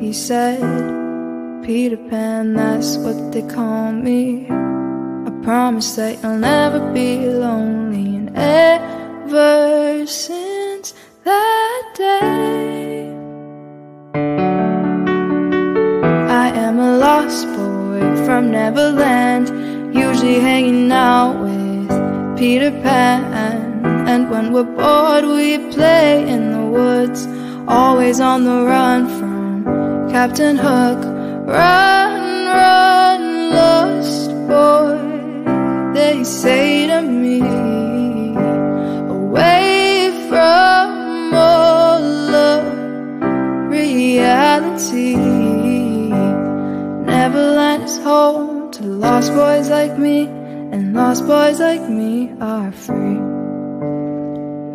He said, Peter Pan, that's what they call me. I promise that you'll never be lonely. And ever since that day, I am a lost boy from Neverland, usually hanging out with Peter Pan. And when we're bored, we play in the woods, always on the run Captain Hook. Run, run, lost boy, they say to me, away from all of reality. Neverland is home to lost boys like me, and lost boys like me are free.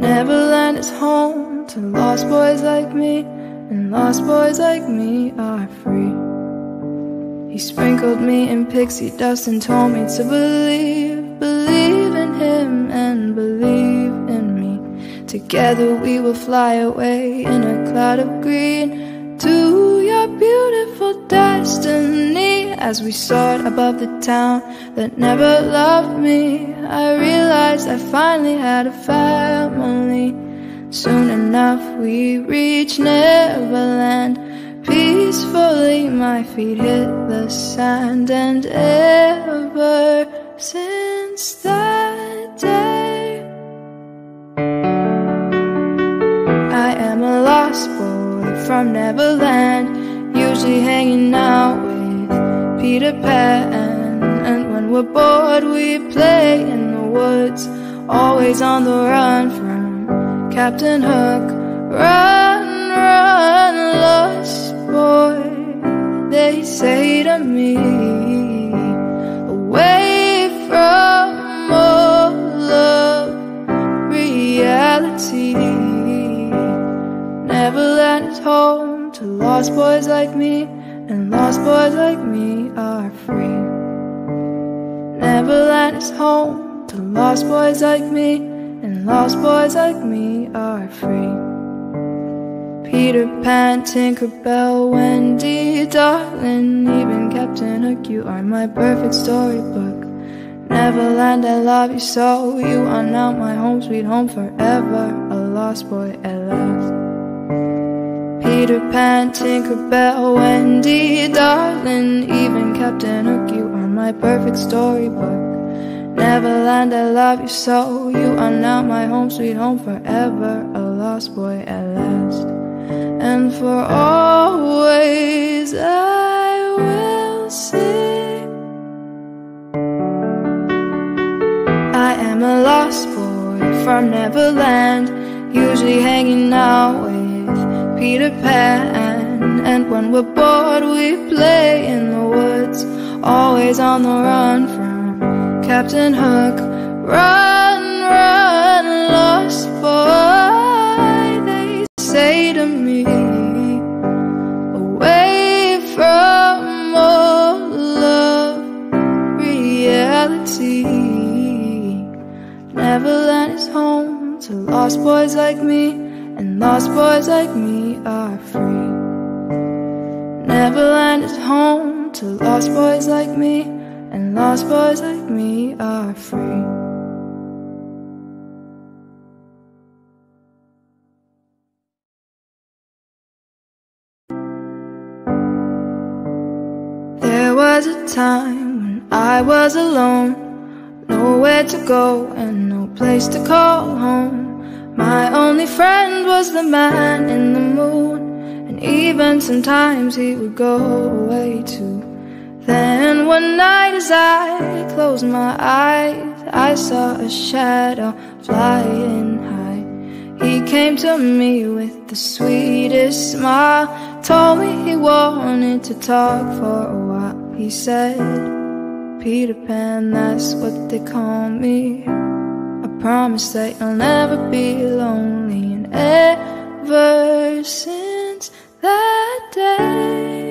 Neverland is home to lost boys like me, and lost boys like me are free. He sprinkled me in pixie dust and told me to believe, believe in him and believe in me. Together we will fly away in a cloud of green to your beautiful destiny. As we soared above the town that never loved me, I realized I finally had a family. Soon enough we reach Neverland. Peacefully my feet hit the sand and ever since that day I am a lost boy from Neverland Usually hanging out with Peter Pan And when we're bored we play in the woods Always on the run from Captain Hook Run, run, lost boy, they say to me, away from all of reality. Neverland is home to lost boys like me, and lost boys like me are free. Neverland is home to lost boys like me, and lost boys like me are free. Peter Pan, Tinkerbell, Wendy, darling, even Captain Hook, you are my perfect storybook. Neverland, I love you so. You are now my home, sweet home forever. A lost boy at last. Peter Pan, Tinkerbell, Wendy, darling, even Captain Hook, you are my perfect storybook. Neverland, I love you so. You are now my home, sweet home forever. A lost boy at last and for always I will sing. I am a lost boy from Neverland, usually hanging out with Peter Pan. And when we're bored, we play in the woods, always on the run from Captain Hook. Run, run, lost boy, they say to me, away from all of reality. Neverland is home to lost boys like me, and lost boys like me are free. Neverland is home to lost boys like me, and lost boys like me are free. There was a time when I was alone, nowhere to go and no place to call home. My only friend was the man in the moon, and even sometimes he would go away too. Then one night as I closed my eyes, I saw a shadow flying high. He came to me with the sweetest smile Told me he wanted to talk for a while. He said, Peter Pan, that's what they call me. I promise that you'll never be lonely. And ever since that day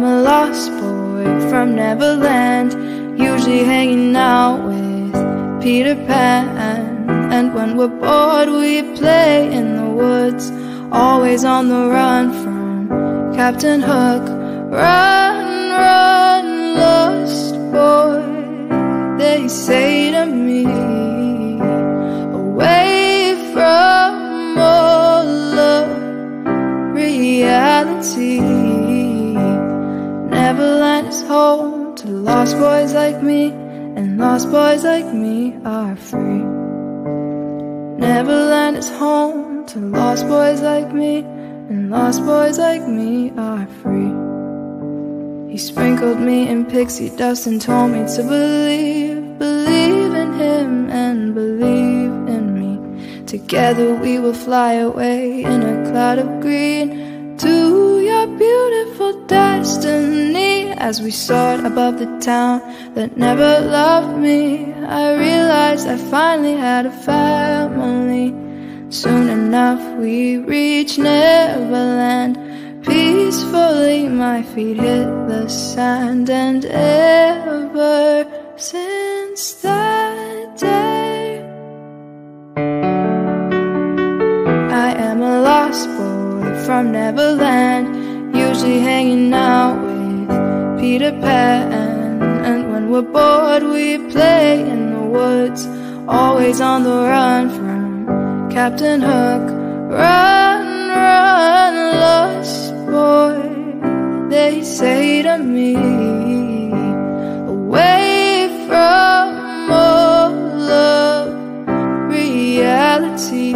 I am a lost boy from Neverland Usually hanging out with Peter Pan. And when we're bored we play in the woods Always on the run from Captain Hook. Run, run, lost boy. They say home to lost boys like me and lost boys like me are free. Neverland is home to lost boys like me And lost boys like me are free. He sprinkled me in pixie dust and told me to believe Believe in him and believe in me. Together we will fly away in a cloud of green To your beautiful destiny as we soared above the town that never loved me. I realized I finally had a family. Soon enough we reached Neverland. Peacefully my feet hit the sand And ever since that day I am a lost boy from Neverland. Usually hanging out Peter Pan. And when we're bored we play in the woods Always on the run from Captain Hook. Run, run, lost boy They say to me Away from all of reality.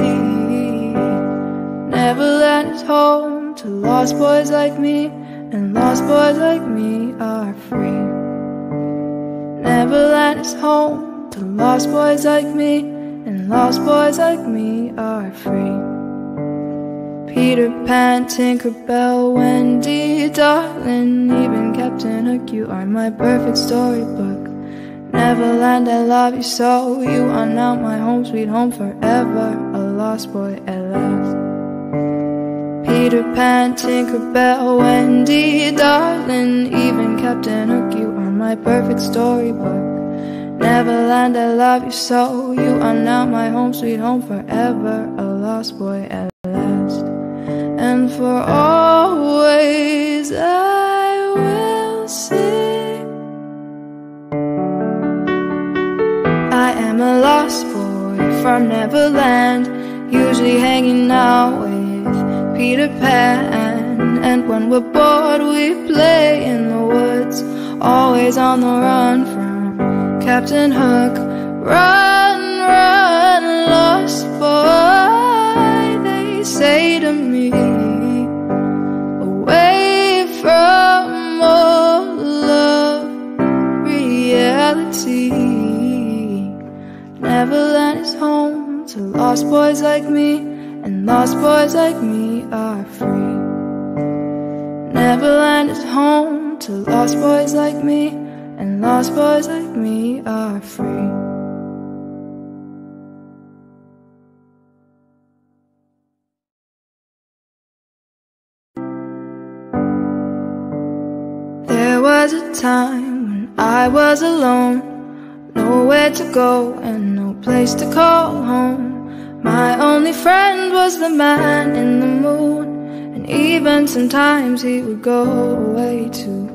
Neverland is home to lost boys like me and lost boys like me are free. Neverland is home to lost boys like me. And lost boys like me are free. Peter Pan, Tinkerbell, Wendy, darling Even Captain Hook, you are my perfect storybook. Neverland, I love you so. You are now my home, sweet home forever. A lost boy at last Peter Pan, Tinkerbell, Wendy, darling. Even Captain Hook, you are my perfect storybook. Neverland, I love you so. You are now my home, sweet home forever A lost boy at last. And for always I will sing I am a lost boy from Neverland Usually hanging out with Peter Pan And when we're bored we play in the woods Always on the run from Captain Hook. Run, run, lost boy They say to me Away from all of reality Neverland is home to lost boys like me lost boys like me are free. Neverland is home to lost boys like me And lost boys like me are free. There was a time when I was alone Nowhere to go and no place to call home my only friend was the man in the moon And even sometimes he would go away too.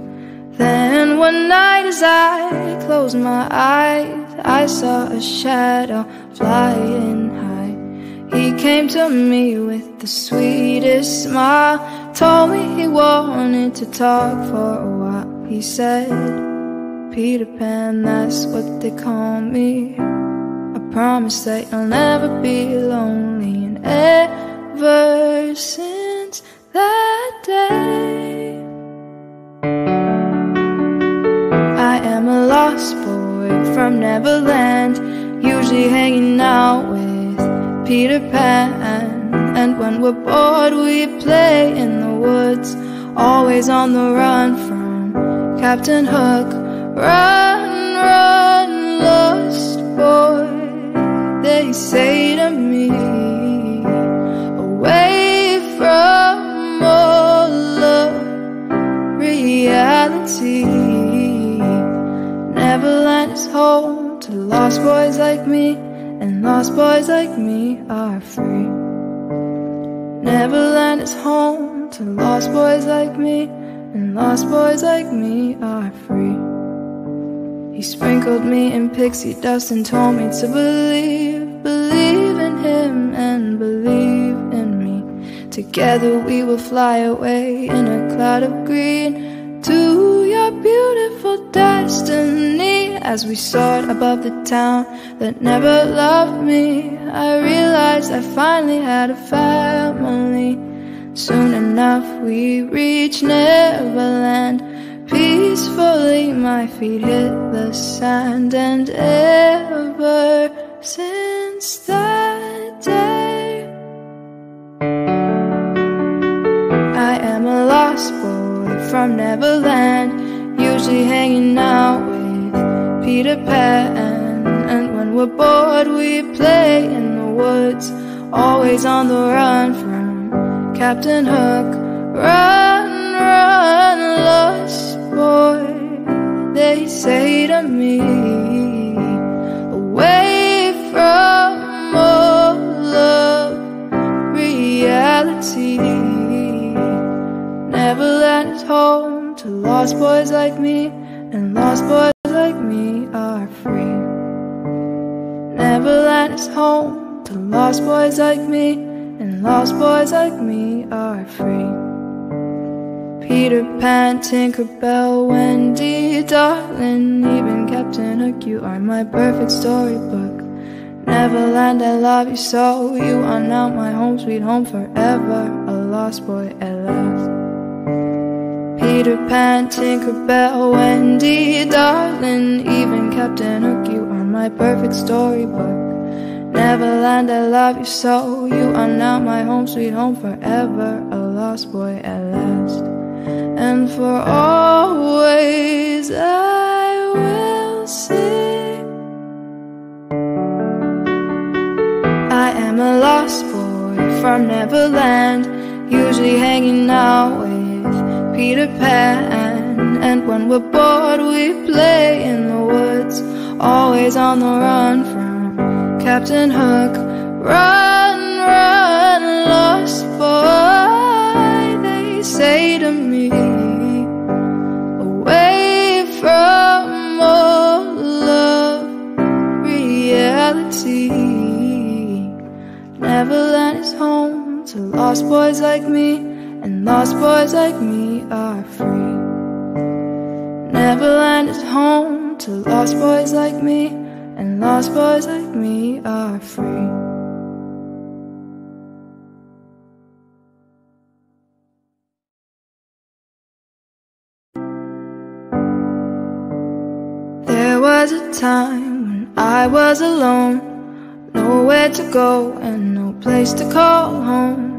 Then one night as I closed my eyes I saw a shadow flying high. He came to me with the sweetest smile Told me he wanted to talk for a while. He said, Peter Pan, that's what they call me promise that you'll never be lonely. And ever since that day I am a lost boy from Neverland Usually hanging out with Peter Pan. And when we're bored we play in the woods Always on the run from Captain Hook. Run, Say to me Away from all of reality Neverland is home to lost boys like me And lost boys like me are free. Neverland is home to lost boys like me And lost boys like me are free. He sprinkled me in pixie dust and told me to believe him and believe in me. Together we will fly away in a cloud of green To your beautiful destiny. As we soared above the town that never loved me I realized I finally had a family. Soon enough we reached Neverland. Peacefully my feet hit the sand And ever since that from Neverland Usually hanging out with Peter Pan. And when we're bored we play in the woods Always on the run from Captain Hook. Run, run, lost boy They say to me home to lost boys like me And lost boys like me are free. Neverland is home to lost boys like me And lost boys like me are free. Peter Pan, Tinkerbell, Wendy, darling Even Captain Hook, you are my perfect storybook. Neverland, I love you so You are now my home, sweet home forever. A lost boy at last Peter Pan, Tinkerbell, Wendy, darling Even Captain Hook, you are my perfect storybook. Neverland, I love you so. You are now my home, sweet home forever A lost boy at last. And for always I will sing I am a lost boy from Neverland Usually hanging out with Peter Pan And when we're bored we play in the woods. Always on the run from Captain Hook. Run, run, lost boy They say to me. Away from all of reality. Neverland is home to lost boys like me and lost boys like me are free. Neverland is home to lost boys like me. And lost boys like me are free. There was a time when I was alone. Nowhere to go and no place to call home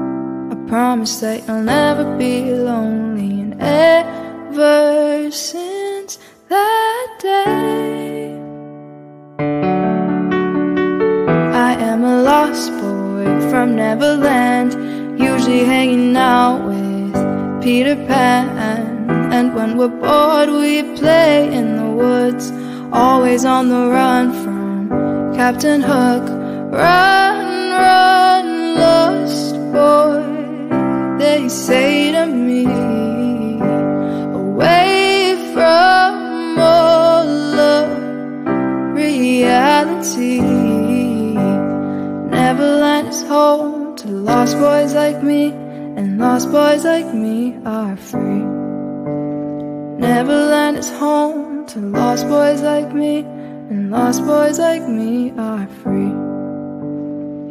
promise that you'll never be lonely. And ever since that day I am a lost boy from Neverland Usually hanging out with Peter Pan. And when we're bored we play in the woods Always on the run from Captain Hook. Run, run, lost boy say to me Away from all of reality Neverland is home to lost boys like me, and lost boys like me are free. Neverland is home to lost boys like me, and lost boys like me are free.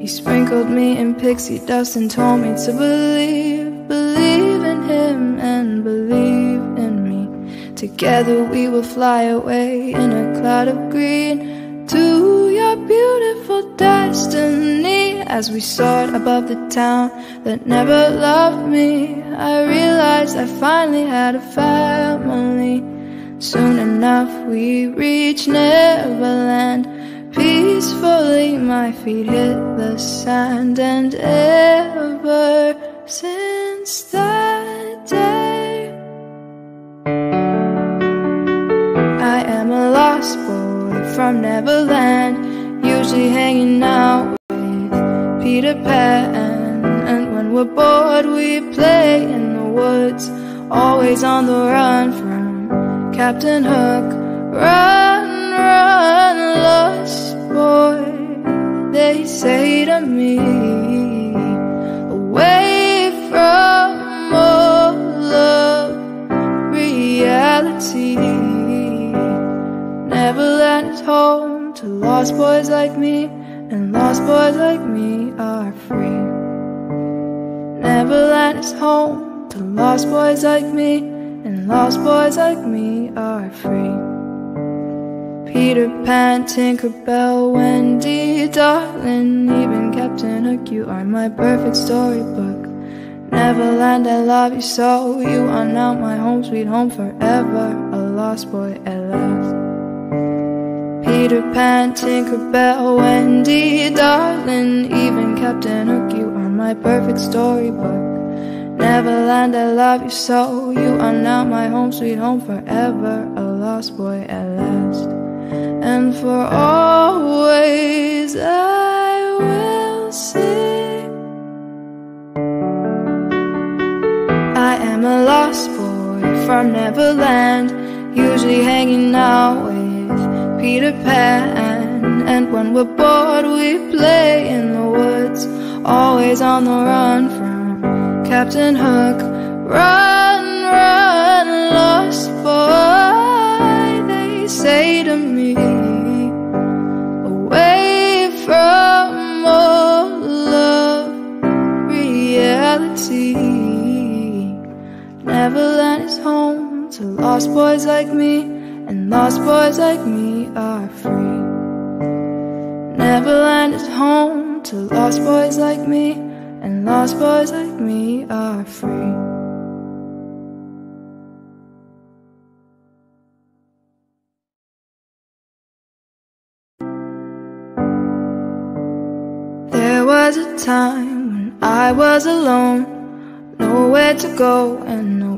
He sprinkled me in pixie dust and told me to believe, believe in him and believe in me. Together we will fly away in a cloud of green to your beautiful destiny. As we soared above the town that never loved me, I realized I finally had a family. Soon enough we reached Neverland. Peacefully my feet hit the sand and ever since that day. I am a lost boy from Neverland Usually hanging out with Peter Pan. And when we're bored we play in the woods Always on the run from Captain Hook. Run, run, lost boy They say to me Away all of reality. Neverland is home to lost boys like me And lost boys like me are free. Neverland is home to lost boys like me And lost boys like me are free. Peter Pan, Tinkerbell, Wendy, darling Even Captain Hook, you are my perfect storybook Neverland, I love you so. You are now my home, sweet home forever. A lost boy at last. Peter Pan, Tinkerbell, Wendy, darling Even Captain Hook, you are my perfect storybook. Neverland, I love you so. You are now my home, sweet home forever. A lost boy at last. And for always I will sing from Neverland Usually hanging out with Peter Pan. And when we're bored we play in the woods Always on the run from Captain Hook. Run, run, lost boy They say to me Away from all of reality Neverland home to lost boys like me And lost boys like me are free. Neverland is home to lost boys like me And lost boys like me are free. There was a time when I was alone Nowhere to go and no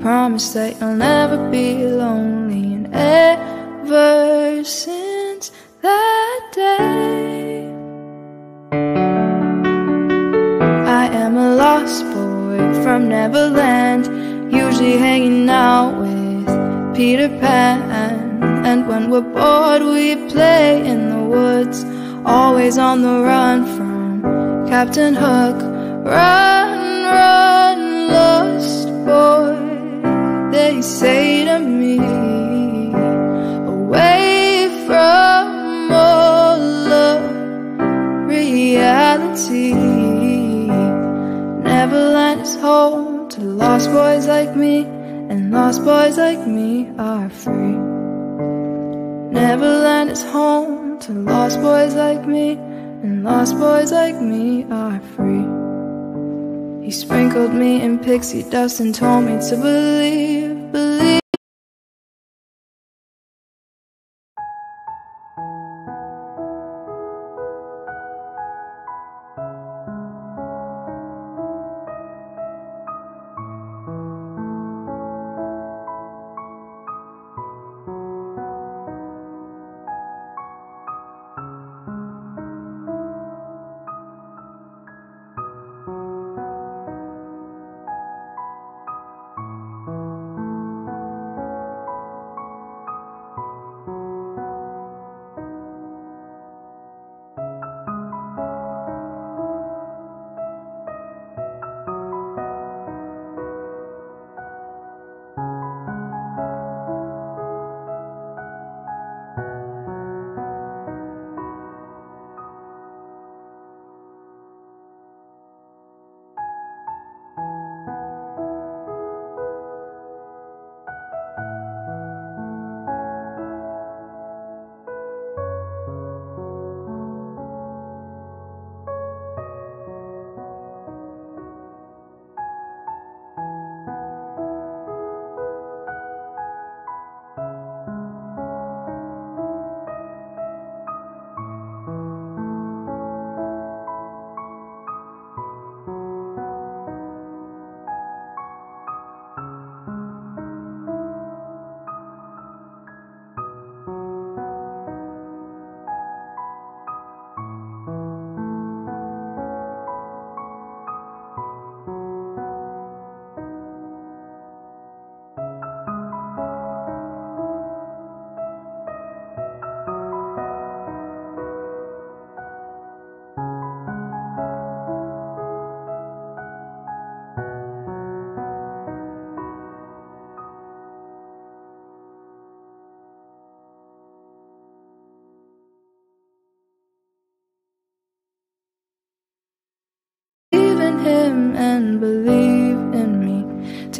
promise that you'll never be lonely. And ever since that day I am a lost boy from Neverland Usually hanging out with Peter Pan. And when we're bored we play in the woods Always on the run from Captain Hook. Run, run, lost boy They say to me Away from all of reality Neverland is home to lost boys like me And lost boys like me are free. Neverland is home to lost boys like me And lost boys like me are free he sprinkled me in pixie dust and told me to believe, believe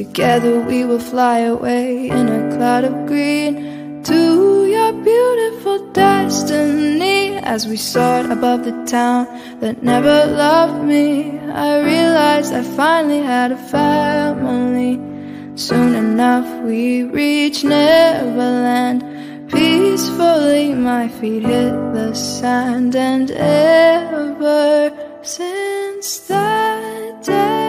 Together we will fly away in a cloud of green to your beautiful destiny. As we soared above the town that never loved me, I realized I finally had a family. Soon enough we reach Neverland Peacefully my feet hit the sand And ever since that day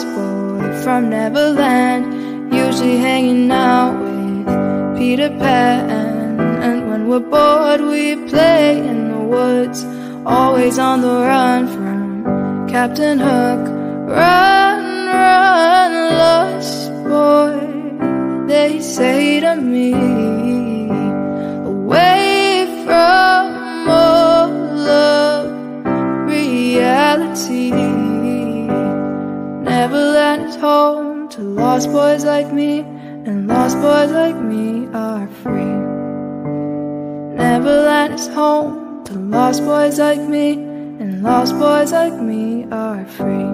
boy from Neverland Usually hanging out with Peter Pan. And when we're bored we play in the woods Always on the run from Captain Hook. Run, run, lost boy They say to me Away Neverland is home to lost boys like me And lost boys like me are free Neverland is home to lost boys like me And lost boys like me are free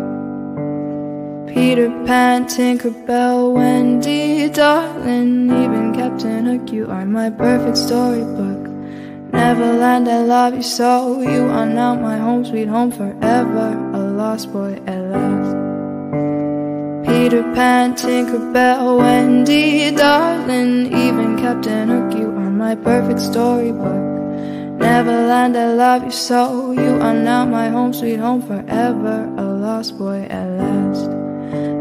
Peter Pan, Tinkerbell, Wendy, darling, even Captain Hook, you are my perfect storybook. Neverland, I love you so. You are now my home, sweet home forever. A lost boy at last. Peter Pan, Tinkerbell, Wendy, darling, even Captain Hook, you are my perfect storybook. Neverland, I love you so. You are now my home, sweet home forever. A lost boy at last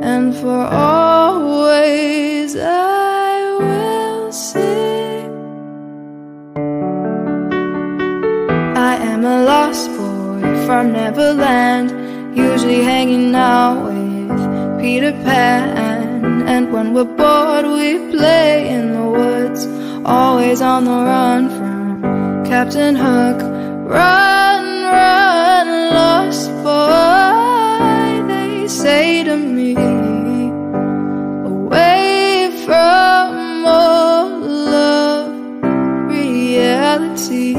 and for always I will sing. I am a lost boy from Neverland, usually hanging out with Peter Pan. And when we're bored, we play in the woods, always on the run from Captain Hook. Run, run, lost boy, they say to me. Away from all of reality.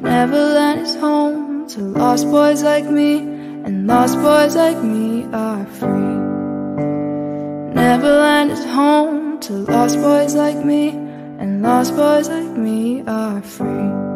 Neverland is home to lost boys like me, lost boys like me are free. Neverland is home to lost boys like me, and lost boys like me are free.